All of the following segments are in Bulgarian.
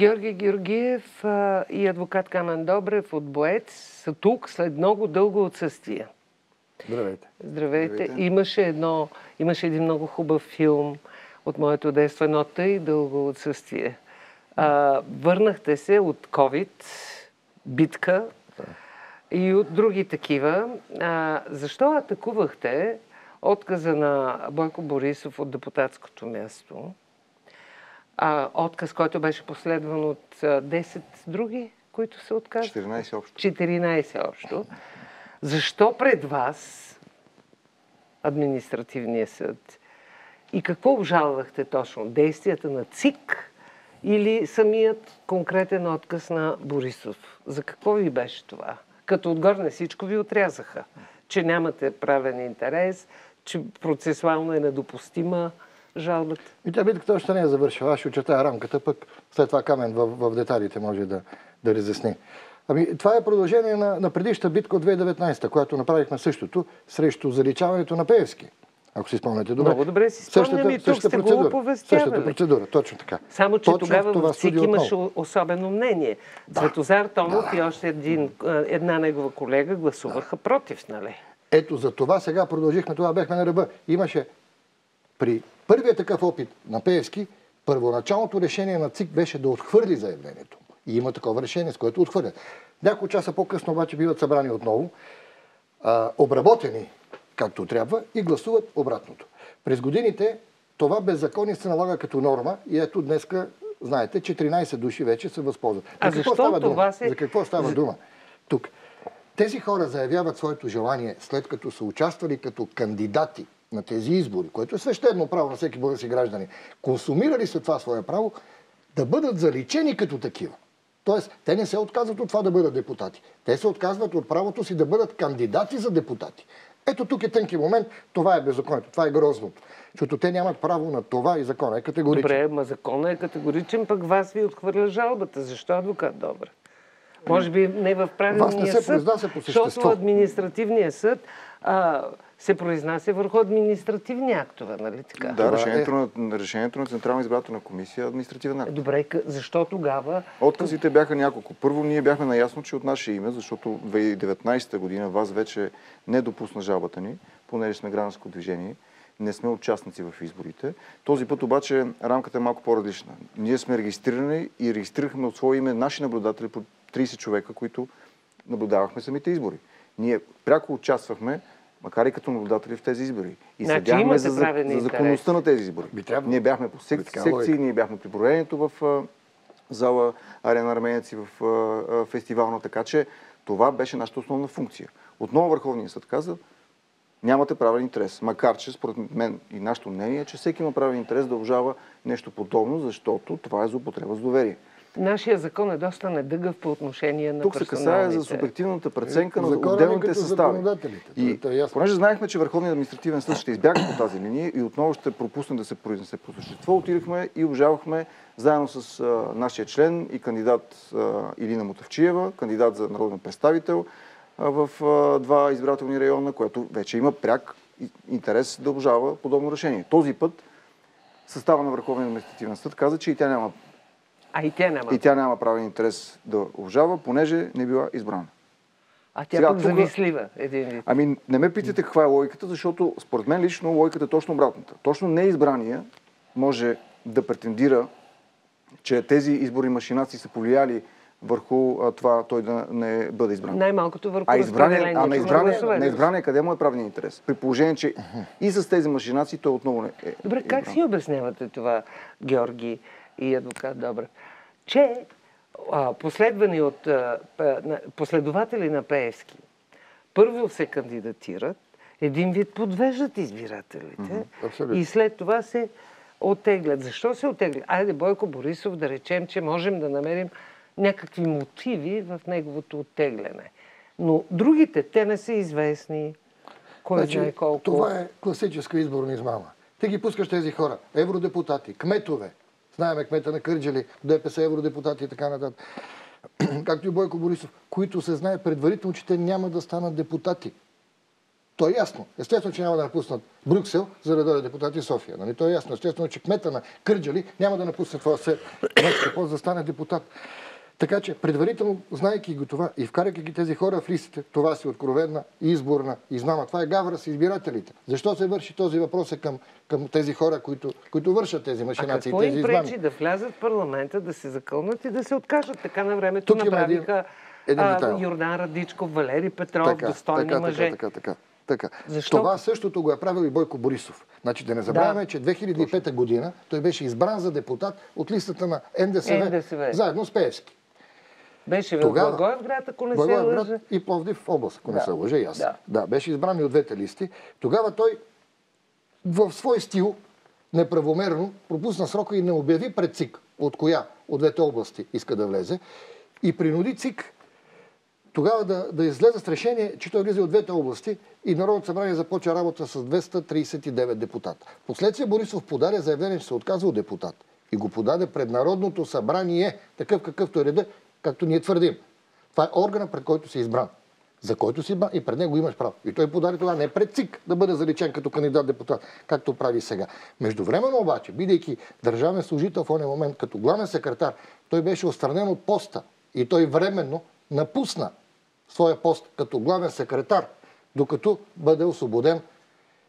Георги Георгиев и адвокат Камен Добрев от Боец са тук след много дълго отсъствие. Здравейте. Здравейте. Здравейте. Имаше, едно, имаше един много хубав филм от моето детство, едно тъй дълго отсъствие. А, върнахте се от COVID, битка и от други такива. А, защо атакувахте отказа на Бойко Борисов от депутатското място? А, отказ, който беше последван от а, 10 други, които се отказаха? 14 общо. 14 общо. Защо пред вас административния съд? И какво обжалвахте точно? Действията на ЦИК или самият конкретен отказ на Борисов? За какво ви беше това? Като отгоре на всичко ви отрязаха, че нямате правен интерес, че процесуално е недопустима жалбата. И тя битката още не е завършила. Аз ще очертая рамката, пък след това Камен в, в деталите може да, да разясни. Ами, това е продължение на, на предишната битка от 2019, която направихме същото срещу заличаването на Пеевски. Ако си спомняте добре. Много добре си спомням и тук сте го процедура. оповестявали. Същата процедура, точно така. Само, че Точно тогава в ЦИК имаше особено мнение. Светозар Томов и още един, а, една негова колега гласуваха против, нали? Ето за това сега продължихме, това бяхме на ръба. Имаше при първия такъв опит на Пеевски, първоначалното решение на ЦИК беше да отхвърли заявлението. И има такова решение, с което отхвърлят. Няколко часа по-късно обаче биват събрани отново, а, обработени както трябва и гласуват обратното. През годините това беззаконие се налага като норма и ето днеска, знаете, 14 души вече се възползват. А За какво става дума? се- За какво става дума? Тук. Тези хора заявяват своето желание, след като са участвали като кандидати на тези избори, което е свещено право на всеки български гражданин, консумирали след това свое право, да бъдат заличени като такива. Тоест, те не се отказват от това да бъдат депутати. Те се отказват от правото си да бъдат кандидати за депутати. Ето тук е тънки момент. Това е беззаконието. Това е грозното. Защото те нямат право на това и закона е категоричен. Добре, ма законът е категоричен, пък вас ви отхвърля жалбата. Защо адвокат добре? Може би не в правилния Вас не се съд, произнася по защото административния съд а, се произнася върху административни актове, нали така? Да, Това решението, на, решението на Централна избирателна комисия е административен акт. Добре, защо тогава Отказите бяха няколко. Първо, ние бяхме наясно, че от наше име, защото 2019 година вас вече не допусна жалбата ни, понеже сме гражданско движение, не сме участници в изборите. Този път обаче рамката е малко по-различна. Ние сме регистрирани и регистрирахме от свое име наши наблюдатели по 30 човека, които наблюдавахме самите избори. Ние пряко участвахме, макар и като наблюдатели в тези избори. И Значи следяхме имате за, за, за законността на тези избори. Би трябвало. Ние бяхме по сек... Секции, ние бяхме при броенето в а, зала Арена Арменеци в а, а, фестивална, така че това беше нашата основна функция. Отново Върховният съд каза, нямате правен интерес. Макар, че според мен и нашето мнение е, че всеки има правен интерес да обжава нещо подобно, защото това е злоупотреба с доверие. Нашия закон е доста недъгъв по отношение на Тук се касае за субективната преценка на отделните състави. законодателите. И е понеже знаехме, че Върховният административен съд ще избяга по тази линия и отново ще пропусне да се произнесе по същество, отидохме и обжалвахме заедно с а, нашия член и кандидат а, Илина Мотавчиева, кандидат за народен представител а, в а, два избирателни района, което вече има пряк интерес да обжава подобно решение. Този път състава на Върховния административен съд каза, че и тя няма, А и тя няма. и тя няма правен интерес да обжава, понеже не била избрана. А тя Сега, пък тук- завислива един вид. Ами не ме питайте каква е логиката, защото според мен лично логиката е точно обратната. Точно неизбрания може да претендира, че тези избори машинации са повлияли върху а, това той да не бъде избран. Най-малкото върху А, избрание, а на, избрание, на избрание къде му е правния интерес? При положение, че и с тези машинации той отново не е Добре, как избран. си обяснявате това, Георги и адвокат Добрев? Че а, последвани от а, последователи на Пеевски първо се кандидатират, един вид подвеждат избирателите Абсолютно. и след това се оттеглят. Защо се оттеглят? Айде Бойко Борисов да речем, че можем да намерим някакви мотиви в неговото оттегляне. Но другите, те не са известни. Кой знае колко. Това е класическа изборна измама. Ти ги пускаш тези хора, евродепутати, кметове. Знаеме кмета на Кърджали, ДПС евродепутати и така нататък. Както и Бойко Борисов, които се знае предварително, че те няма да станат депутати. То е ясно. Естествено, че няма да напуснат Брюксел, за да дойде депутати в София. Нали? То е ясно. Естествено, че кмета на Кърджали няма да напусне това се за да стане депутат. Така че, предварително, знайки го това и вкарайки ги тези хора в листите, това си откровенна изборна измама. Това е гавра с избирателите. Защо се върши този въпрос е към, към тези хора, които, които вършат тези машинации, а тези им пречи да влязат в парламента, да се закълнат и да се откажат? Така на времето Тук направиха един детайл. Йордан Радичков, Валери Петров, така, достойни така, мъже. Така, така, така. така. Защо? Това същото го е правил и Бойко Борисов. Значи да не забравяме, Да. че 2005 година той беше избран за депутат от листата на НДСВ, НДСВ. заедно с Пеевски. Беше в Тогава- Благоевград, ако не се лъжа. и Пловдив област, ако не Да. се лъжа и аз. Да. да, беше избран и от двете листи. Тогава той в свой стил неправомерно пропусна срока и не обяви пред ЦИК от коя от двете области иска да влезе и принуди ЦИК тогава да, да излезе с решение, че той влиза от двете области и Народното събрание започва работа с 239 депутата. Последствие Борисов подаде заявление, че се отказва от депутат и го подаде пред Народното събрание, такъв какъвто е реда, както ние твърдим. Това е органа, пред който си избран. За който си избран и пред него имаш право. И той подаде това не пред ЦИК да бъде заличен като кандидат депутат, както прави сега. Междувременно обаче, бидейки държавен служител в ония момент като главен секретар, той беше отстранен от поста и той временно напусна своя пост като главен секретар, докато бъде освободен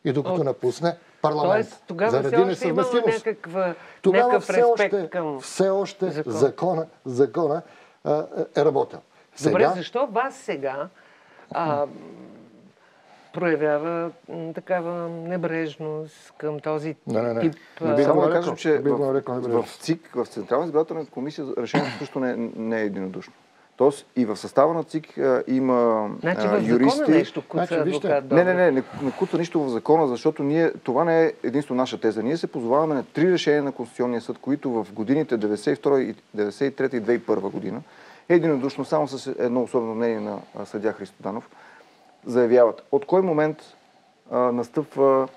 и докато От- напусне парламент. Тоест, тогава заради все още имало някаква, Тогава някакъв все още, към... все още закона. закона, закона а, е работил. Добре, Сега, защо вас сега а, проявява такава небрежност към този Не, не, не. тип... Не а, бих Само да кажем, че в, небрежно. в ЦИК, в Централна избирателна комисия, решението също не, не е единодушно. Тоест и в състава на ЦИК а, има Значи а, в закона юристи. нещо куца Значи, вижте, адвокат. Не, не, не, не, не куца нищо в закона, защото ние, това не е единство наша теза. Ние се позоваваме на три решения на Конституционния съд, които в годините 92, и 93 и 2001 година, единодушно, само с едно особено мнение на съдя Христоданов, заявяват от кой момент а, настъпва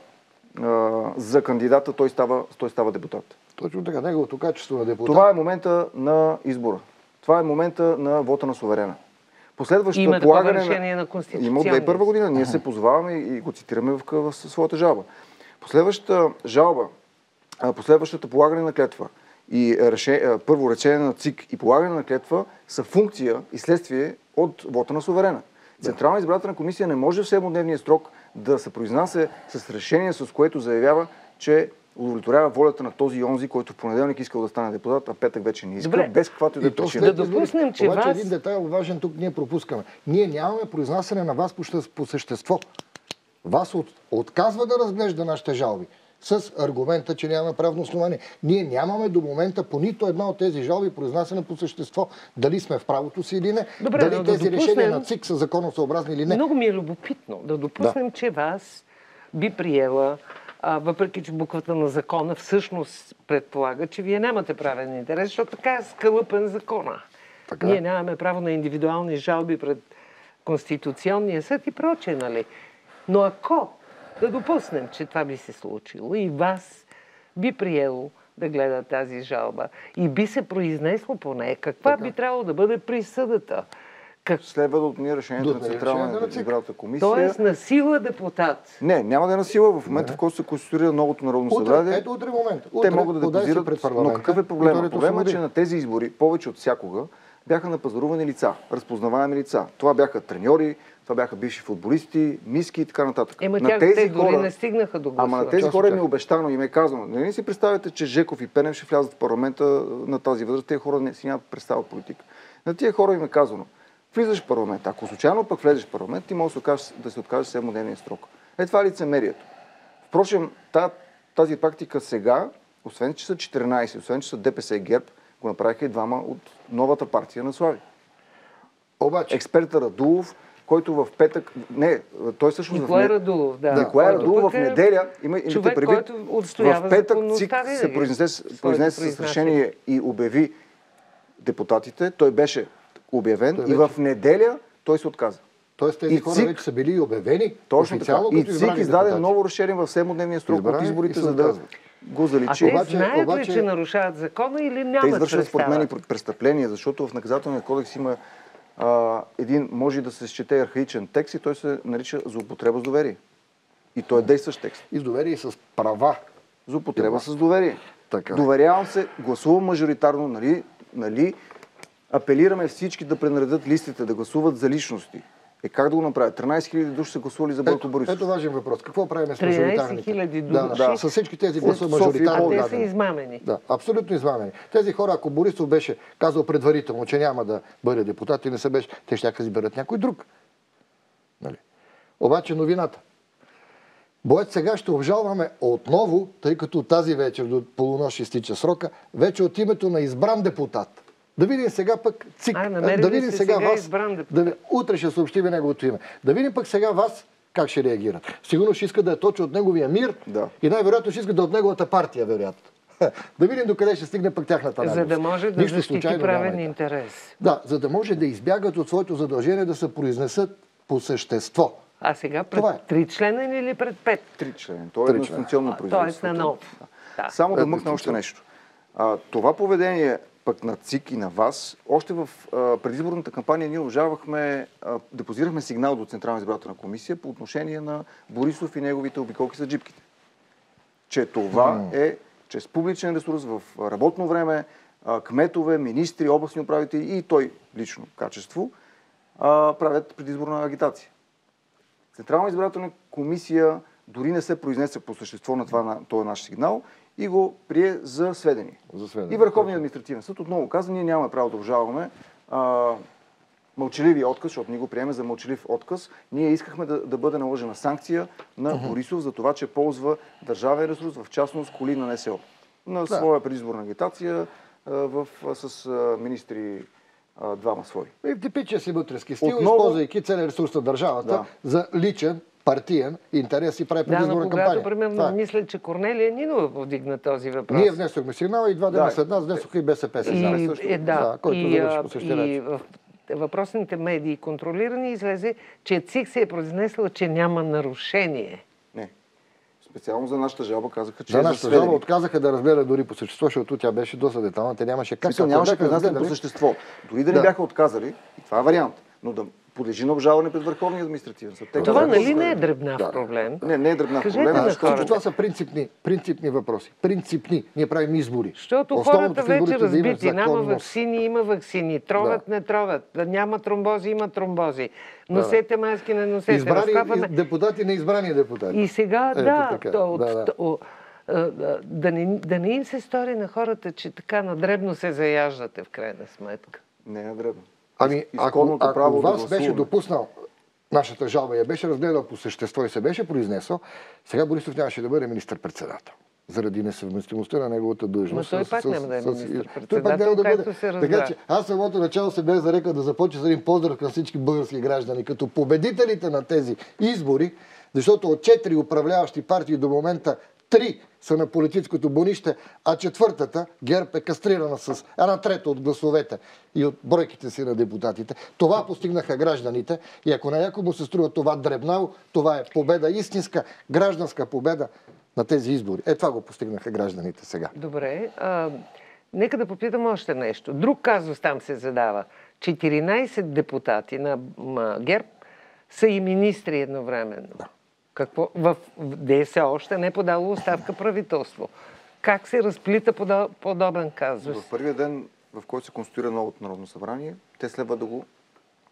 а, за кандидата, той става, той става депутат. Точно така, неговото качество на депутат. Това е момента на избора. Това е момента на вота на суверена. Последващото Има полагане решение на Има от Конституционния 2001 година. Ние се позоваваме и го цитираме в, в своята жалба. Последващата жалба, последващата полагане на клетва и реше, първо речение на ЦИК и полагане на клетва са функция и следствие от вота на суверена. Централна избирателна комисия не може в 7-дневния срок да се произнася с решение, с което заявява, че удовлетворява волята на този и онзи, който в понеделник искал да стане депутат, а петък вече не иска, Добре. без каквато и да е причина. Да допуснем, че Обаче вас- един детайл важен тук ние пропускаме. Ние нямаме произнасяне на вас по, по същество. Вас от, отказва да разглежда нашите жалби с аргумента, че нямаме правно основание. Ние нямаме до момента по нито една от тези жалби произнасяне по същество. Дали сме в правото си или не. Добре, дали да тези допуснем- решения на ЦИК са законосъобразни или не. Много ми е любопитно да допуснем, че вас би приела, а, въпреки че буквата на закона всъщност предполага, че вие нямате правен интерес, защото така е скълъпен закона. Така. Ние нямаме право на индивидуални жалби пред Конституционния съд и прочее, нали? Но ако да допуснем, че това би се случило и вас би приело да гледа тази жалба и би се произнесло по нея, каква би трябвало да бъде присъдата? Как... Следва да отмени решението на Централната избирателна комисия. Тоест на сила депутат. Не, няма да е на сила в момента, в който се конституира новото народно събрание. ето утре момент. Те Утре могат да депозират, пред но какъв е и проблема? те Проблема е, че на тези избори, повече от всякога, бяха напазарувани лица, разпознаваеми лица. Това бяха треньори, това бяха бивши футболисти, миски и така нататък. Ема на тях те дори не стигнаха до гласуване. Ама на тези хора им е обещано, им е казано. Не ли си представяте, че Жеков и Пенев ще влязат в парламента на тази възраст? Тези хора не си нямат представа политика. На тия хора им е казано, влизаш в парламент. Ако случайно пък влезеш в парламент, ти можеш да се откажеш, да се откажеш 7-дневния срок. Е, това е лицемерието. Впрочем, та, тази практика сега, освен че са 14, освен че са ДПС и ГЕРБ, го направиха и двама от новата партия на Слави. Обаче, Експерта Радулов, който в петък... Не, той всъщност... в Николай не- Радулов, да. Николай Радулов в е неделя, има, човек, предвид, който в петък ЦИК се произнесе, произнесе с решение и обяви депутатите. Той беше обявен Той и в неделя той се отказа. т.е. тези и хора ЦИК- вече са били обявени Точно така. официално И като ЦИК издаде депутати. ново решение в 7-дневния срок от Избрани и изборите, се за да го А заличи. те Обаче- знаят ли, обаче- че нарушават закона или нямат Те извършват според мен и престъпления, защото в наказателния кодекс има а, един може да се счете архаичен текст и той се нарича злоупотреба с доверие. И той е действащ текст. И с доверие и с права. Злоупотреба с доверие. Така е. Доверявам се, гласувам мажоритарно, нали, нали, апелираме всички да пренаредят листите, да гласуват за личности. Е как да го направят? 13 000 души са гласували за Бойко Ето, Борисов. ето важен въпрос. Какво правим с 13 мажоритарните? хиляди Да, души. да, с всички тези гласа От София и мажоритарно А те са измамени. Да, абсолютно измамени. Тези хора, ако Борисов беше казал предварително, че няма да бъде депутат и не се беше, те ще изберат някой друг. Нали? Обаче новината. Боец сега ще обжалваме отново, тъй като тази вечер до полунощ изтича срока, вече от името на избран депутат. Да видим сега пък ЦИК. А, да видим сега, сега вас. избран. Да, ви- утре ще съобщиме неговото име. Да видим пък сега вас как ще реагират. Сигурно ще иска да е точно от неговия мир Да. и най-вероятно ще иска да е от неговата партия, вероятно. Да видим докъде ще стигне пък тяхната За наглост. да може да Нищо защити правен интерес. Да, за да може да избягат от своето задължение да се произнесат по същество. А сега пред Това е. три члена или пред пет? Три член. То е члена. производство. Тоест на нов. Да. Само да мъкна още нещо. А, това поведение пък на ЦИК и на вас, още в а, предизборната кампания ние обжавахме, а, депозирахме сигнал до Централна избирателна комисия по отношение на Борисов и неговите обиколки за джипките. Че това е чрез публичен ресурс в работно време, а, кметове, министри, областни управители и той лично качество правят предизборна агитация. Централна избирателна комисия дори не се произнесе по същество на това, на този наш сигнал и го прие за сведение. За сведение. И Върховният административен съд отново каза, ние нямаме право да обжалваме а, отказ, защото ние го приеме за мълчалив отказ. Ние искахме да, да бъде наложена санкция на Борисов за това, че ползва държавен ресурс, в частност коли на НСО. На своя предизборна агитация а, в, а, с а, министри двама свои. И в типичния си вътрески стил, Отново- използвайки целият ресурс на държавата Да. за личен, партиен интерес и прави Да, но предизборна когато, кампания. примерно, Това е. мисля, че Корнелия Нинова повдигна този въпрос. Ние внесохме сигнала и два дена Да. след нас внесоха и БСП. сега. И, също. е, да, Да, който и, а, и в въпросните медии контролирани излезе, че ЦИК се е произнесла, че няма нарушение. Не. Специално за нашата жалба казаха, че За е нашата жалба отказаха да разгледат дори по същество, защото тя беше доста детална. Те нямаше как. смисъл, ако нямаше произнасяне по същество. Дори да не Да. бяха отказали, и това е вариант, но да подлежи на обжалване пред Върховния административен съд. Това нали не е дребнав Да. проблем? Не, не е дръбна Кажете проблем. Защото това са принципни, принципни въпроси. Принципни. Ние правим избори. Защото Основното хората вече е да разбити. Няма законност. вакцини, има вакцини. Троват, не троват. Да Няма тромбози, има тромбози. Носете маски, не носете. Избрани Разкапваме. депутати, неизбрани депутати. И сега, Ето да, така, то, да, да. то- о, а, а, да, не, да не им се стори на хората, че така надребно се заяждате в крайна сметка. Не е дребно. Ами, ако, ако право да вас беше допуснал нашата жалба, я беше разгледал по същество и се беше произнесъл, сега Борисов нямаше да бъде министър-председател. Заради несъвместимостта на неговата длъжност. Ма той с- пак няма да е министър-председател, Той пак няма да бъде. се разбра. Така че аз самото начало се бях зарекал да започна с един поздрав към всички български граждани, като победителите на тези избори, защото от четири управляващи партии до момента три са на политическото бонище, а четвъртата, ГЕРБ, е кастрирана с една трета от гласовете и от бройките си на депутатите. Това постигнаха гражданите и ако на някой му се струва това дребнаво, това е победа, истинска гражданска победа на тези избори. Е, това го постигнаха гражданите сега. Добре. А, нека да попитам още нещо. Друг казус там се задава. 14 депутати на ГЕРБ са и министри едновременно. Какво? В ДС още не е подало оставка правителство. Как се разплита подо- подобен казус? В първия ден, в който се конституира новото Народно събрание, те следва да го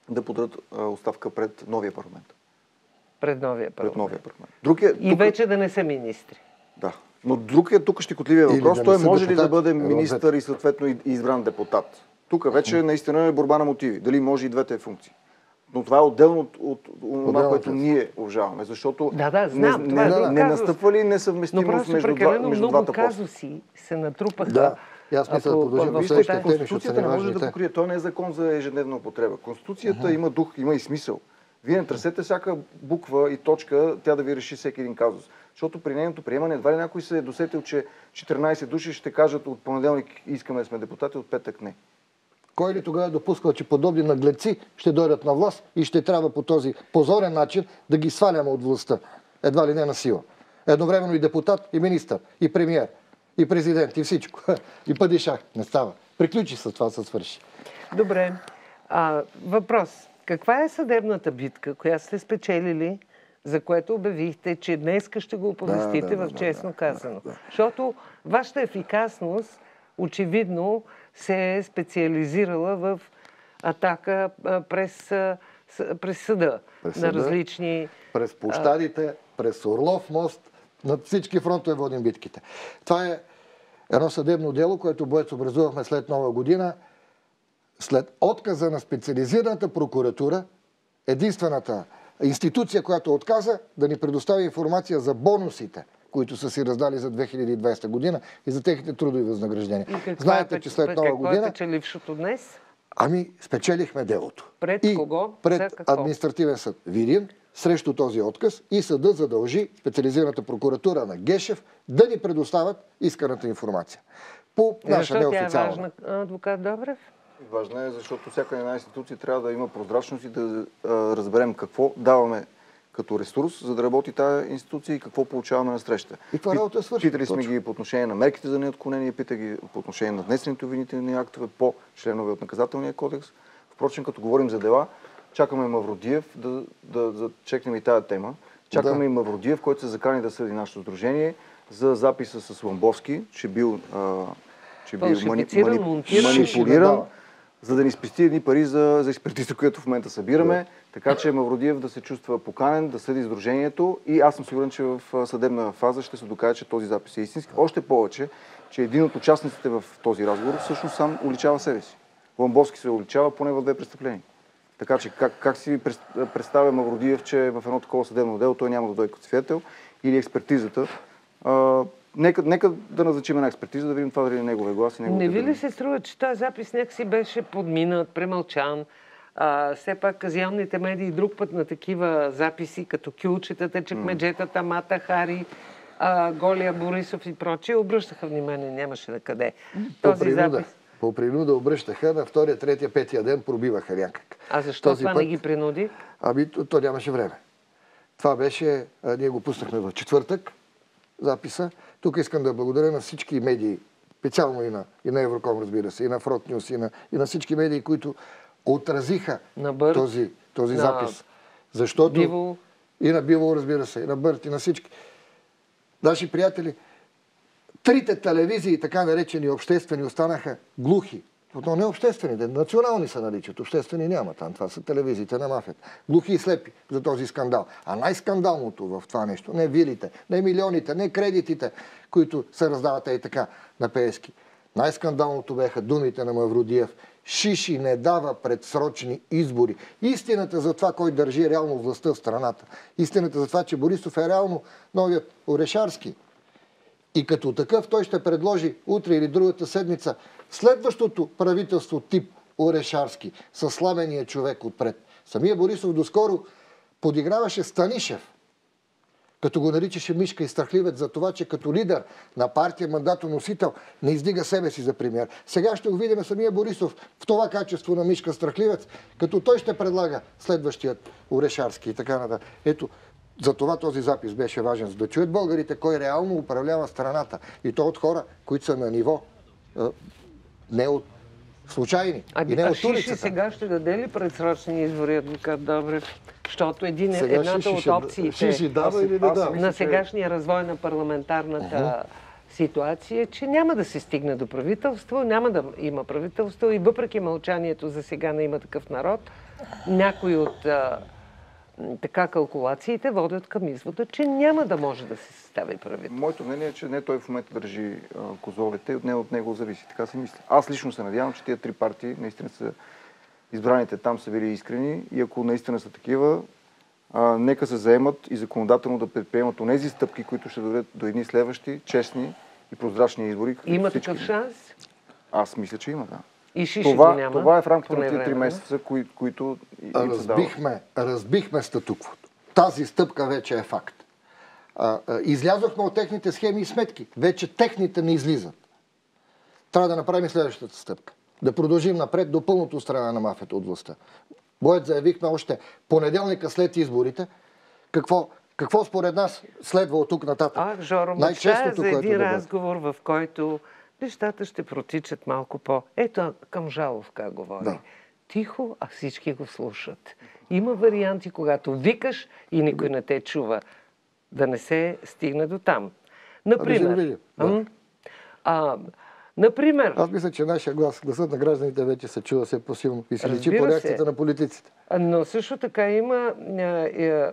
да подадат оставка пред новия парламент. Пред новия Пред парламент. новия парламент. Друг е, И тук- вече да не са министри. Да. Но друг е тук щекотливия въпрос. да Той може ли да бъде министър и съответно и- избран депутат? Тук вече наистина е борба на мотиви. Дали може и двете функции. Но това е отделно от, от, от това, което от- ние обжаваме. Защото Да, да, знам, не, това е не, друг не казус. настъпва ли Но несъвместимост между, два, между двата поста? казуси се натрупаха. Да. И аз мисля да продължим в следващите теми, Конституцията не може да покрие. То не е закон за ежедневна употреба. Конституцията има дух, има и смисъл. Вие не търсете всяка буква и точка, тя да ви реши всеки един казус. Защото при нейното приемане едва ли някой се е досетил, че 14 души ще кажат от понеделник искаме да сме депутати, от петък не. Кой ли тогава е допускал, че подобни наглеци ще дойдат на власт и ще трябва по този позорен начин да ги сваляме от властта? Едва ли не на сила. Едновременно и депутат, и министър, и премиер, и президент, и всичко. И падишах. Не става. Приключи с това, се свърши. Добре. А, въпрос. Каква е съдебната битка, която сте спечелили, за което обявихте, че днес ще го оповестите Да, да, в честно да, казано? Защото вашата ефикасност очевидно се е специализирала в атака през, през съда През на съда. различни... през площадите, през Орлов мост, над всички фронтове водим битките. Това е едно съдебно дело, което боец образувахме след нова година. След отказа на специализираната прокуратура, единствената институция, която отказа да ни предостави информация за бонусите, които са си раздали за 2020 година и за техните трудови възнаграждения. И какво Знаете, е, че след нова какво е година печелившото днес? Ами, спечелихме делото. Пред и кого? Пред административен съд Видин срещу този отказ и съда задължи специализираната прокуратура на Гешев да ни предоставят исканата информация. По наша Защо тя е неофициална. важна, адвокат Добрев? Важно е, защото всяка една институция трябва да има прозрачност и да а, разберем какво даваме като ресурс, за да работи тази институция и какво получаваме на среща. И каква работа е свършена, Питали сме ги по отношение на мерките за неотклонение, пита ги по отношение на внесените обвинителни актове по членове от наказателния кодекс. Впрочем, като говорим за дела, чакаме Мавродиев да, да, да чекнем и тази тема. Чакаме Да. и Мавродиев, който се закани да съди нашето сдружение за записа с Ламбовски, че бил, а, че бил мани, мани, манипулиран, Да. За да ни спести едни пари за, за експертиза, която в момента събираме. Така че Мавродиев да се чувства поканен, да съди сдружението и аз съм сигурен, че в съдебна фаза ще се докаже, че този запис е истински. Още повече, че един от участниците в този разговор всъщност сам уличава себе си. Ламбовски се уличава поне в две престъпления. Така че как, как си представя Мавродиев, че в едно такова съдебно дело той няма да дойде като свидетел или експертизата. А, нека, нека да назначим една експертиза, да видим това дали е неговия глас и неговите Не ви ли се струва, че този запис някакси беше подминат, премълчан? А, все пак казионните медии друг път на такива записи, като кюлчетата, чекмеджетата, Мата Хари, а, Голия Борисов и прочие, обръщаха внимание, нямаше на къде. По Този принуда, запис. по принуда обръщаха, на втория, третия, петия ден пробиваха някак. А защо Този това път- не ги принуди? Ами, то, то нямаше време. Това беше, а, ние го пуснахме в четвъртък, записа. Тук искам да благодаря на всички медии, специално и на, и на Евроком, разбира се, и на Фрот Нюс, и на, и на всички медии, които отразиха Бърт, този, този запис. Защото... Биво. И на Биво, разбира се, и на Бърт, и на всички. Наши приятели, трите телевизии, така наречени обществени, останаха глухи. Но не обществени, де, национални се наричат. Обществени няма там. Това са телевизиите на мафията. Глухи и слепи за този скандал. А най-скандалното в това нещо, не вилите, не милионите, не кредитите, които се раздават и така на Пески. Най-скандалното беха думите на Мавродиев. Шиши не дава предсрочни избори. Истината за това, кой държи реално властта в страната. Истината за това, че Борисов е реално новият Орешарски. И като такъв той ще предложи утре или другата седмица следващото правителство тип Орешарски, със слабения човек отпред. Самия Борисов доскоро подиграваше Станишев, като го наричаше Мишка и Страхливец за това, че като лидер на партия мандатоносител не издига себе си за премьер. Сега ще го видим самия Борисов в това качество на Мишка Страхливец, като той ще предлага следващият Орешарски и така нататък. Ето, за това този запис беше важен, за да чуят българите кой реално управлява страната. И то от хора, които са на ниво, не от случайни А, и не а от улицата. сега ще даде ли предсрочни избори, адвокат Добрев? Защото един, Сега едната от ще- опциите Шиши дава Аз- или не аз дава? мисля, на сегашния развой на парламентарната ситуация, е, че няма да се стигне до правителство, няма да има правителство и въпреки мълчанието за сега на има такъв народ, някои от така калкулациите водят към извода, че няма да може да се състави правителство. Моето мнение е, че не той в момента държи а, козовете, от него, от него зависи. Така се мисля. Аз лично се надявам, че тия три партии наистина са избраните там са били искрени и ако наистина са такива, а, нека се заемат и законодателно да предприемат онези стъпки, които ще доведат до едни следващи, честни и прозрачни избори. Има такъв шанс Аз мисля, че има, да. И Шиши Това, няма. това е в рамките на тия три месеца, кои, които разбихме, разбихме статуквото. Тази стъпка вече е факт. А, а, излязохме от техните схеми и сметки. Вече техните не излизат. Трябва да направим следващата стъпка. Да продължим напред до пълното страна на мафията от властта. Боят заявихме още понеделника след изборите. Какво, какво според нас следва от тук нататък? А, Жоро, мечтая за един разговор, в който нещата ще протичат малко по... Ето към Жалов как говори. Да. тихо, а всички го слушат. Има варианти, когато викаш и никой не те чува. Да не се стигне до там. Например, видим, да. м? а, например, Аз мисля, че нашия глас, гласът на гражданите вече се чува все по-силно и се личи по се. реакцията на политиците. Но също така има. а, а,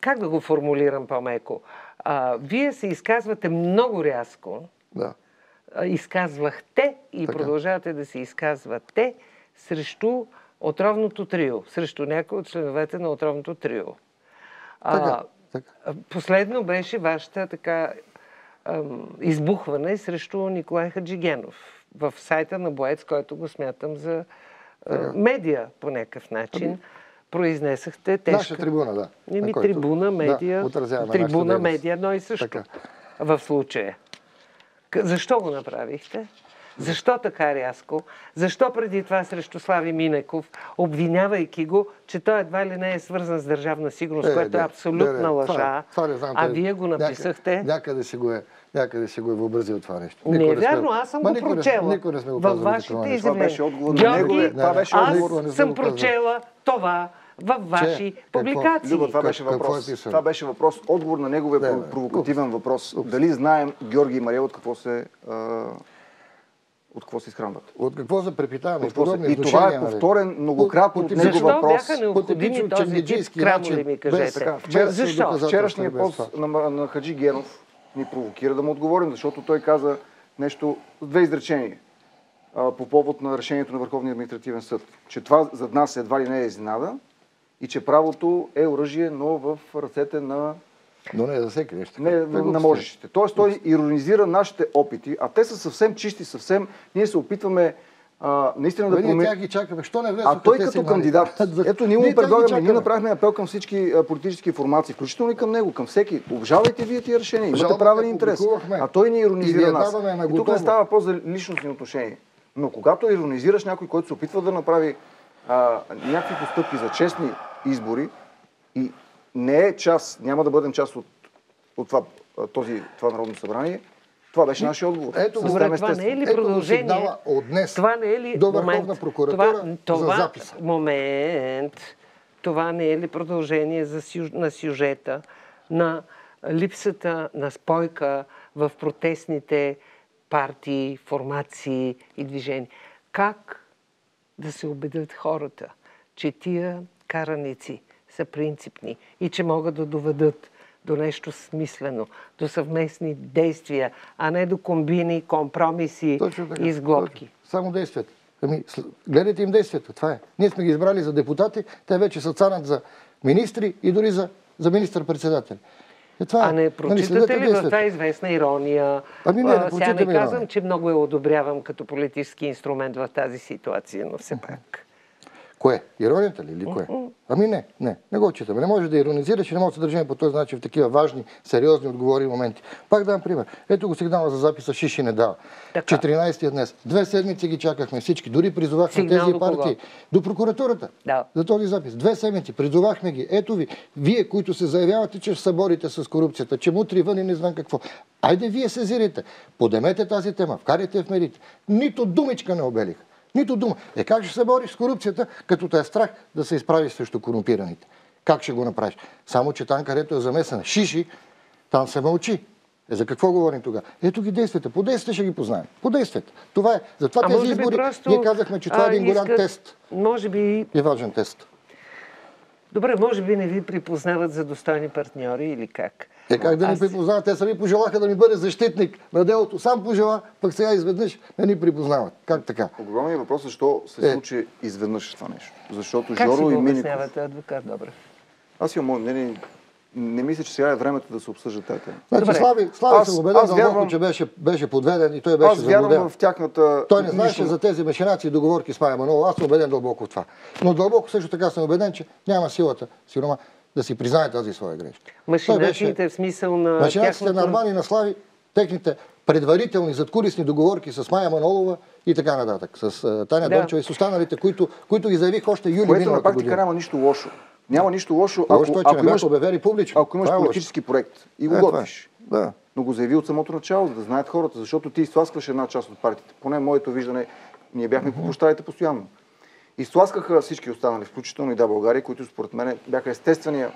Как да го формулирам по-меко? А, вие се изказвате много рязко, Да. Изказвахте и Така. продължавате да се изказвате срещу отровното трио, срещу някои от членовете на отровното трио. А, Така, така. а, Последно беше вашата така избухване срещу Николай Хаджигенов в сайта на Боец, който го смятам за а, медия по някакъв начин. Произнесахте тежка... Наша трибуна, да. Еми, който- трибуна, медия, Да, трибуна, медия, едно и също. Така. В случая. Защо го направихте? Защо така рязко? Защо преди това срещу Слави Минеков, обвинявайки го, че той едва ли не е свързан с държавна сигурност, Е, което е абсолютна да, да. лъжа, Това- това не знам, а вие го някъде- написахте? Някъде си го е, някъде си го е въобразил това нещо. Не Никой е сме- вярно, аз съм Ма го не- прочела. Никой не сме го Във вашите това изявления. беше отговор на това беше аз не съм прочела това във ваши какво? публикации. Люба, това Как- беше какво въпрос. е това беше въпрос, отговор на неговия бе. провокативен въпрос. Дали знаем Георги и Мария от какво се, а, от какво се изхранват? От какво се препитаваме? От какво се- И това е нали? повторен многократно от него Защо въпрос. бяха необходими този тип крамоли, ми без кажете? Така, Без вчера, Защо? вчерашният пост на, на Хаджи Генов ни провокира да му отговорим, защото той каза нещо, две изречения а, по повод на решението на Върховния административен съд. Че това за нас едва ли не е изненада и че правото е оръжие, но в ръцете на, Но не за всеки нещо. не, на обсъждат. можещите. Тоест той иронизира нашите опити, а те са съвсем чисти, съвсем... Ние се опитваме а, наистина да променим... тях ги чакаме. Що не влезоха А той като кандидат, ето ние му предлагаме, ние направихме апел към всички а, политически формации, включително и към него, към всеки. Обжалвайте вие тия решения, имате Жалбата правен интерес. А той ни иронизира нас. на И тук не става въпрос за личностни отношения. Но когато иронизираш някой, който се опитва да направи а, някакви постъпки за честни избори и не е част, няма да бъдем част от, от това, този, това Народно събрание, това беше нашия отговор. Ето го. Добре, Съвсем това не е ли Ето продължение? сигнала от днес Това не е ли до Върховна момент, прокуратура това, за това, записа. Момент. Това не е ли продължение за на сюжета, на липсата на спойка в протестните партии, формации и движения? Как да се убедят хората, че тия караници са принципни и че могат да доведат до нещо смислено, до съвместни действия, а не до комбини, компромиси така. и. Точно. Само действията. Ами, гледайте им действията. Това е. Ние сме ги избрали за депутати, те вече са цанат за министри и дори за, за министър-председатели. Е, това е. А не Нали, прочитате ли в тази известна ирония? Ами не, не Сега не казвам, ирония. че много я одобрявам като политически инструмент в тази ситуация, но все пак. Кое? Иронията ли или кое? Ами не, не, не го читаме. Не може да иронизираш и не може да се държим по този начин в такива важни, сериозни отговори моменти. Пак дам пример. Ето го сигнала за записа Шиши не дава. Така. 14 днес. Две седмици ги чакахме всички. Дори призовахме Сигнал тези до партии до прокуратурата. Да. За този запис. Две седмици. Призовахме ги. Ето ви. Вие, които се заявявате, че ще се борите с корупцията, че мутри вън и не знам какво. Айде вие сезирайте. Подемете тази тема. Вкарайте в медиите. Нито думичка не обелиха. Нито дума. Е как ще се бориш с корупцията, като те е страх да се изправиш срещу корумпираните? Как ще го направиш? Само, че там, където е замесена шиши, там се мълчи. Е, за какво говорим тогава? Ето ги действията. По действията ще ги познаем. По действията. Това е. Затова А тези избори, просто... ние казахме, че това е а, един голям искат- тест. Може би... И важен тест. Добре, може би не ви припознават за достойни партньори или как? Е, как да ни Аз- припознават? Те сами пожелаха да ми бъде защитник на делото. Сам пожела, пък сега изведнъж не ни припознават. Как така? Огромният въпрос е защо се Е. случи изведнъж това нещо. Защото Как си Жоро го и Миников... обяснявате, адвокат Добрев? Аз имам мое мнение. Не мисля, че сега е времето да се обсъжда тази тема. Значи. Слави, Слави Аз- съм убеден дълбоко, вярвам- че беше, беше подведен и той беше Аз вярвам в тяхната... Той не знаеше нищо- за тези мешанаци и договорки с Майя Манова. Аз съм убеден дълбоко в това. Но дълбоко също така съм убеден, че няма силата, сирома, да си признае тази своя грешка. Машинациите в смисъл на Машинаците на тяхното... Армани и на Слави, техните предварителни задкулисни договорки с Майя Манолова и така нататък. С а, Таня Да. Дончева и с останалите, които, които ги заявих още юли Което на миналата практика година. няма нищо лошо. Няма нищо лошо, Лошото е, не имаш, обявени публично. ако имаш е лошо. политически проект и го Е, е. готвиш. Да. Но го заяви от самото начало, за да знаят хората, защото ти изтласкваш една част от партиите. Поне моето виждане, ние бяхме по площадите постоянно. изтласкаха всички останали, включително и Да България, които според мен бяха естествения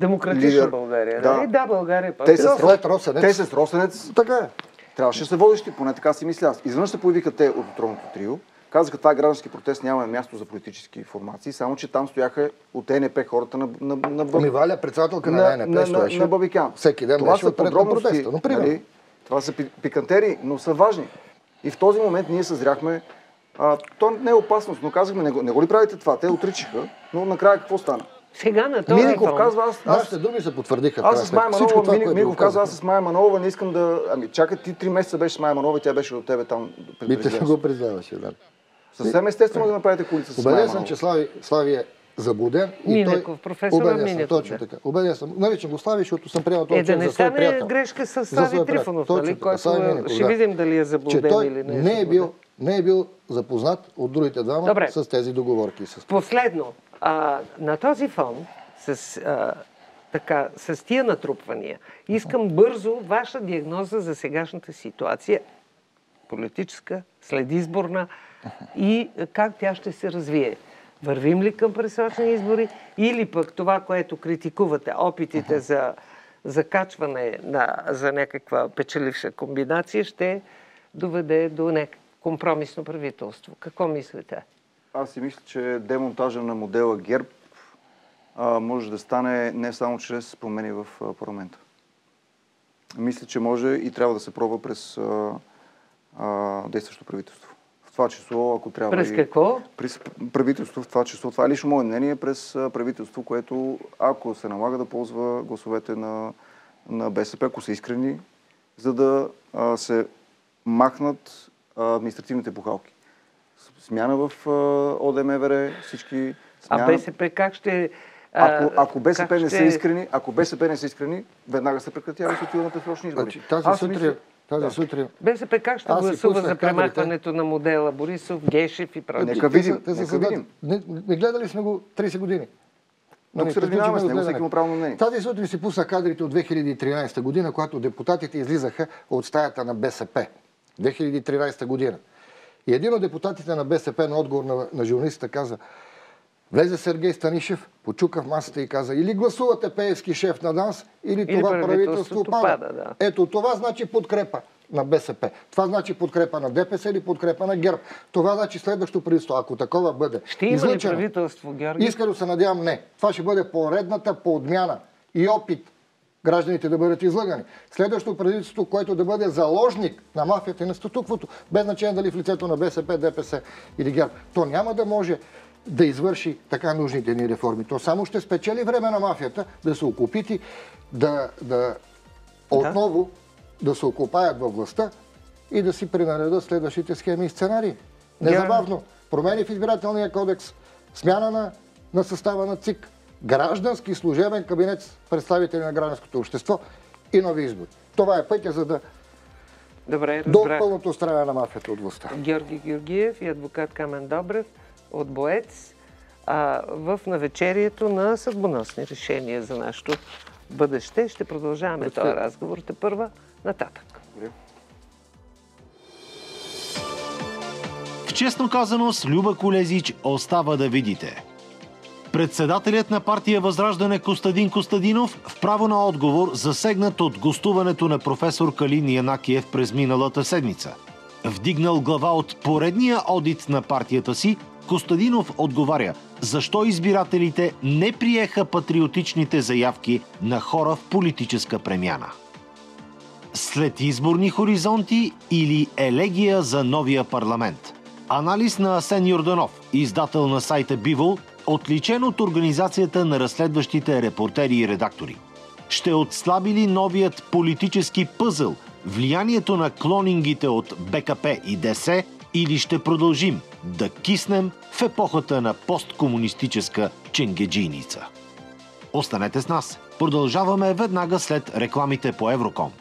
Демократична Лидер. България. Да. нали? Да, България. Те пак. са, след Росенец. те с Росенец Така е. трябваше да са водещи, поне така си мисля аз. Изведнъж се появиха те от отровното трио. Казаха, това е граждански протест, няма място за политически формации, само че там стояха от ЕНП хората на, на, на, Бъб- Ами Валя, председателка на, на, ННП, на, на, стоеше. на Бабикян. Всеки ден това беше са подробности, протеста. Но примерно. нали? Това са пи- пикантери, но са важни. И в този момент ние съзряхме. А, то не е опасност, но казахме, не го, не го ли правите това? Те отричаха, но накрая какво стана? Сега на този Миников фон, казва, аз, аз, Нашите думи се потвърдиха. аз крайна с Майя Манова, това, Мини- което Миников казва, аз с Майя Манова не искам да... Ами чакай, ти три месеца беше с Майя Манова и тя беше до тебе там. при Би те президентството. го признаваше, да. Съвсем естествено да направите коалиция с Убеден съм, че Слави, Слави е заблуден. и Минеков, той... професора Убеден съм, Минеков, точно да. така. Убеден съм. Наричам го Слави, защото съм приемал Е, този да човек не за свой стане приятел. грешка с Слави. Трифонов, Точно нали, така. който Минеков, ще да. видим дали е Че заблуден той или не е не е, бил, не е бил запознат от другите двама Добре. с тези договорки. С... Последно, а, на този фон, с, а, така, с тия натрупвания, искам бързо ваша диагноза за сегашната ситуация, политическа, следизборна и как тя ще се развие. Вървим ли към пресрочни избори или пък това, което критикувате, опитите за закачване на, за някаква печеливша комбинация, ще доведе до някакво компромисно правителство. Какво мислите? Аз си мисля, че демонтажа на модела ГЕРБ а, може да стане не само чрез промени в парламента. Мисля, че може и трябва да се пробва през а, а, действащо правителство. В това число, ако трябва. През и- какво? През правителство, в това число. Това е лично мое мнение, през правителство, което, ако се налага да ползва гласовете на, на БСП, ако са искрени, за да а, се махнат а, административните бухалки. Смяна в а, ОДМВР, всички... Смяна... А БСП как ще... а, Ако, ако БСП как не ще- са искрени, ако БСП не са искрени, веднага се прекратява и се отива на предсрочни избори. Значи, тази Аз сутрин, тази Да. сутрин БСП как ще Аз гласува за премахването на модела Борисов, Гешев и прочее? Нека Те са- видим, те са нека видим. Не, не гледали сме го 30 години. Нали, се разминаваме с него, всеки има право на мнение. Тази сутрин си пусна кадрите от 2013 година, когато депутатите излизаха от стаята на БСП. 2013 година. И един от депутатите на БСП на отговор на, на журналиста каза, влезе Сергей Станишев, почука в масата и каза, или гласувате Пеевски шеф на ДАНС, или, Или това правителство пада. пада, да. Ето това значи подкрепа на БСП. Това значи подкрепа на ДПС или подкрепа на ГЕРБ. Това значи следващо правителство. Ако такова бъде Ще има ли правителство, Георги? Искрено се надявам не. Това ще бъде поредната подмяна и опит гражданите да бъдат излъгани. Следващото правителство, което да бъде заложник на мафията и на статуквото, без значение дали в лицето на БСП, ДПС или ГЕРБ, то няма да може да извърши така нужните ни реформи. То само ще спечели време на мафията да се окупити, да, да отново да се окупаят във властта и да си пренаредат следващите схеми и сценарии. Незабавно. Промени в избирателния кодекс, смяна на, на състава на ЦИК, граждански служебен кабинет с представители на гражданското общество и нови избори. Това е пътя за да Добре, до разбрах. пълното страна на мафията от властта. Георги Георгиев и адвокат Камен Добрев от Боец а, в навечерието на съдбоносни решения за нашето бъдеще. Ще продължаваме Предстои. този разговор те първа нататък. В честно казано, с Люба Колезич остава да видите. Председателят на партия Възраждане Костадин Костадинов в право на отговор засегнат от гостуването на професор Калин Янакиев през миналата седмица. Вдигнал глава от поредния одит на партията си, Костадинов отговаря защо избирателите не приеха патриотичните заявки на хора в политическа премяна. След изборни хоризонти или елегия за новия парламент. Анализ на Асен Йорданов, издател на сайта Бивол, отличен от организацията на разследващите репортери и редактори. Ще отслаби ли новият политически пъзъл влиянието на клонингите от БКП и ДС или ще продължим да киснем в епохата на посткомунистическа ченгеджийница? Останете с нас. Продължаваме веднага след рекламите по Евроком.